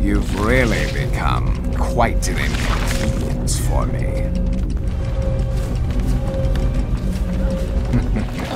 You've really become quite an inconvenience for me.